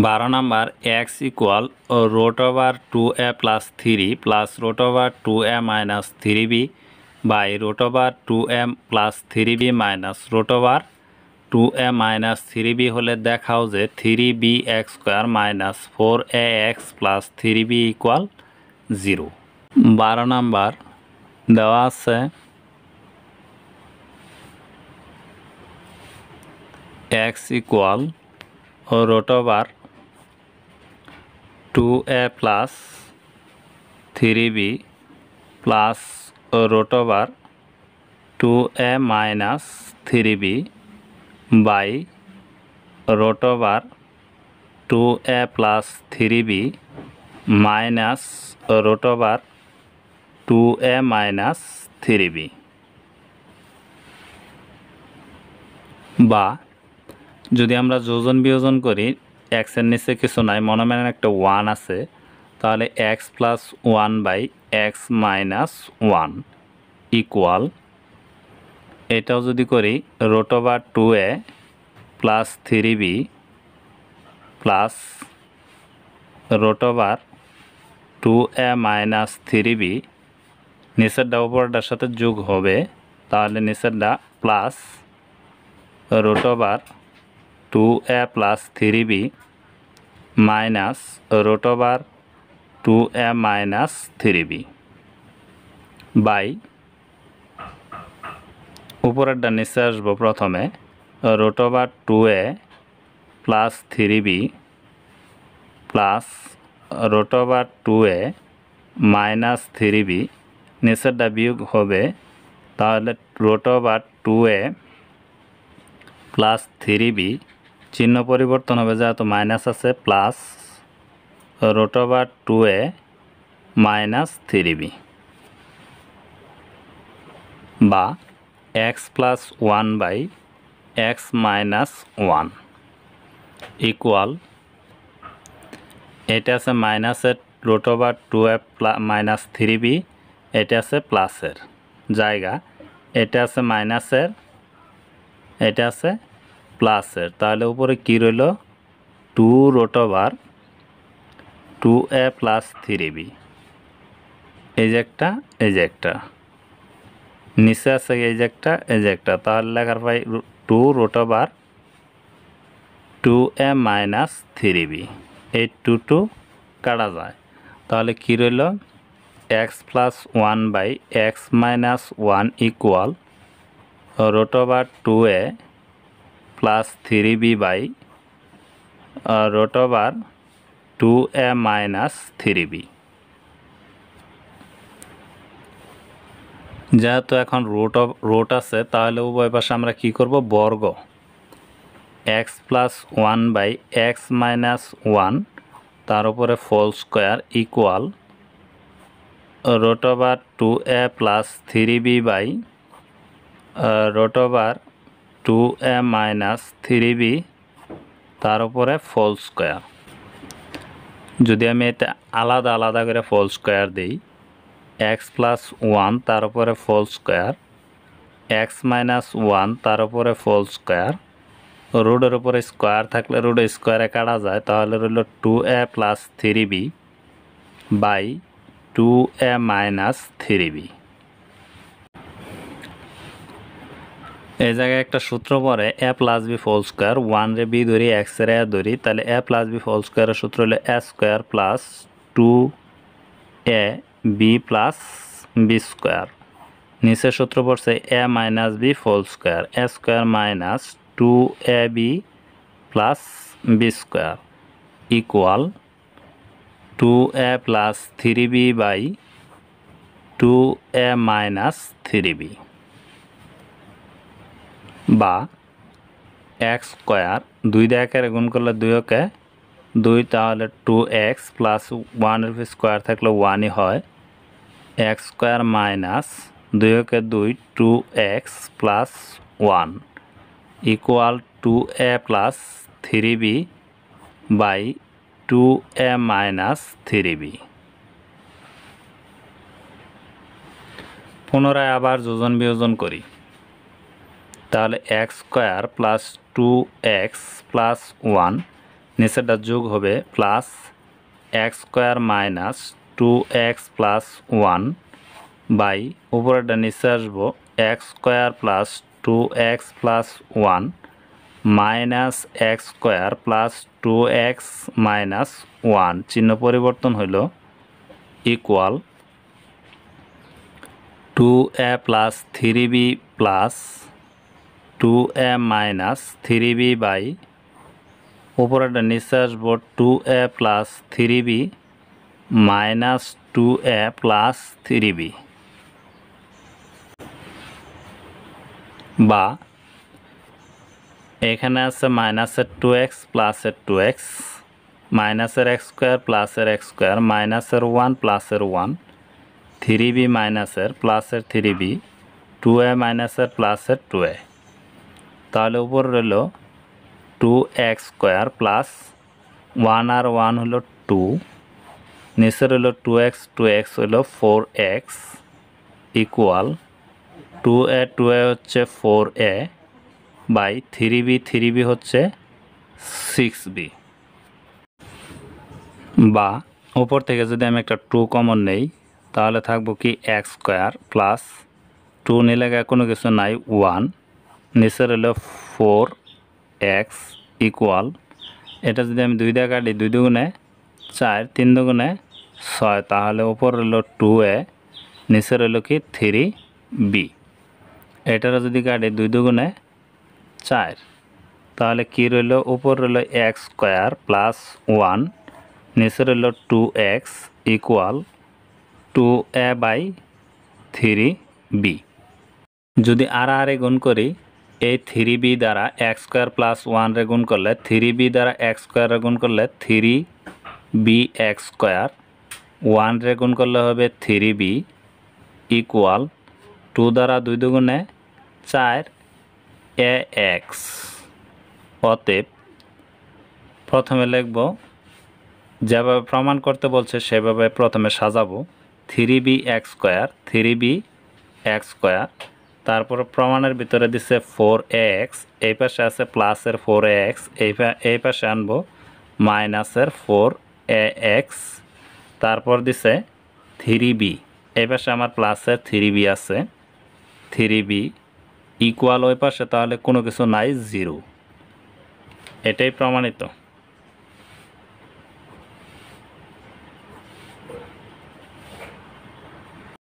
বারো number X equal root over two A plus three plus root over two A minus three B by root over two M plus three B minus root over two A minus three B হলে দেখাও যে three B X square minus four A X plus three B equal zero বারো number, দেওয়া আছে X equal root over two A plus three B plus root two A minus three B by root two A plus three B minus root two A minus three B বা যদি আমরা যোজন বিয়োজন করি এক্সের নিচে কিছু নাই, মনে মনে একটা ওয়ান আছে। তাহলে X plus one by X minus one equal এটাও যদি করি root two A plus three B plus root two A minus three B নিচেরটা উপরটার সাথে যোগ হবে, তাহলে নিচেরটা plus root two A plus three B minus root over two A minus three B by উপরেরটা নিচে আসব প্রথমে root over two A plus three B plus root over two A minus three B নিচেরটা বিয়োগ হবে, তাহলে root over two A plus three B চিহ্ন পরিবর্তন হবে যেহেতু মাইনাস আছে plus root two A minus three B বা X plus one by X minus one equal এটা আছে মাইনাসের root two A minus three B এটা আছে প্লাসের জায়গা। এটা আছে মাইনাসের এটা আছে প্লাসের, তাহলে উপরে কী রইল? Two root over two A plus three B এই যে একটা, এই যে একটা। নিচে আছে এই যে একটা, এই যে একটা। তাহলে লেখার পাই two root over two a minus three b এই টু টু কাটা যায়। তাহলে কী রইল? X plus one by x minus one equal root over two a plus three b by root over two a minus three b. যেহেতু এখন রোট of, রোট আছে, তাহলে উভয় পাশে আমরা কি করব? বর্গ। X plus one by x minus one তার উপরে whole square equal root over two a plus three b by root over two a minus three b তার উপরে ফোল স্কোয়ার যদি আমি এতে আলাদা আলাদা করে ফোল স্কোয়ার দিই এক্স প্লাস ওয়ান তার উপরে whole square x minus one তার উপরে ফোল স্কোয়ার রোডের উপরে স্কোয়ার থাকলে রোডে স্কোয়ারে কাটা যায়, তাহলে রইল two a plus three b by two a minus three b এই জায়গায় একটা সূত্র পরে a plus b whole square one রে বি ধরি এক্স রে এ ধরি, তাহলে এ প্লাস বি ফোল স্কোয়ারের সূত্র হলো a square plus two a b plus b square নিচের সূত্র পড়ছে a minus b whole square a square minus two a b plus b square equal two a plus three b by two a minus three b বা x square দুই দিয়ে একের গুণ করলে দুই ওকে দুই, তাহলে টু এক্স প্লাস ওয়ানের স্কোয়ার থাকলে ওয়ানই হয়। এক্স স্কোয়ার মাইনাস দুই ওকে দুই two x plus one equal two a plus three b by two a minus three b পুনরায় আবার যোজন বিয়োজন করি। তাহলে x square plus two x plus one নিচেরটা যোগ হবে plus x square minus two x plus one by উপরেরটা নিচে আসব x square plus two x plus one minus x square plus two x minus one চিহ্ন পরিবর্তন হইল equal two a plus three b plus two a minus three b by উপরেটা নিচে আসব two a plus three b minus two a plus three b বা এখানে আছে মাইনাসের two x প্লাসের টু এক্স মাইনাসের এক্স স্কোয়ার প্লাসের এক্স স্কোয়ার মাইনাসের ওয়ান প্লাসের ওয়ান থ্রি বি মাইনাসের প্লাসের থ্রি বি টু এ মাইনাসের প্লাসের টু এ তাহলে উপর রইল two x square plus one আর ওয়ান হলো টু নিচে রইল টু এক্স টু এক্স হইল four x equal two a two a হচ্ছে four a by three b three b হচ্ছে সিক্স বি বা উপর থেকে যদি আমি একটা টু কমন নেই, তাহলে থাকব কি এক্স স্কোয়ার প্লাস টু নিলে কোনো কিছু নাই ওয়ান নিচে রইল ফোর এক্স ইকুয়াল এটা যদি আমি দুই দিয়ে কাটি, দুই দুগুণে চার, তিন দুগুণে ছয়, তাহলে উপর রইল টু এ নিচে রইল কি? থ্রি বি এটারও যদি কাটি, দুই দুগুণে চার, তাহলে কি রইল? উপর রইল এক্স স্কোয়ার প্লাস ওয়ান নিচে রইল two x equal two a by three b যদি আর আর গুণ করি এই থ্রি বি দ্বারা এক্স স্কোয়ার প্লাস ওয়ান রে গুণ করলে, থ্রি বি দ্বারা এক্স স্কোয়ারে গুণ করলে three b x square, one রে গুণ করলে হবে থ্রি বি ইকুয়াল টু দ্বারা দুই দুগুণে চার এ এক্স। অতএব প্রথমে লিখব, যেভাবে প্রমাণ করতে বলছে সেভাবে প্রথমে সাজাবো, three b x square, three b x square তারপর প্রমাণের ভিতরে দিছে ফোর এক্স এই পাশে আছে প্লাসের ফোর এক্স এই এই পাশে আনব মাইনাসের ফোর এক্স তারপর দিছে থ্রি বি এই পাশে আমার প্লাসের থ্রি বি আছে থ্রি বি ইকুয়াল ওই পাশে তাহলে কোনো কিছু নাই জিরো এটাই প্রমাণিত।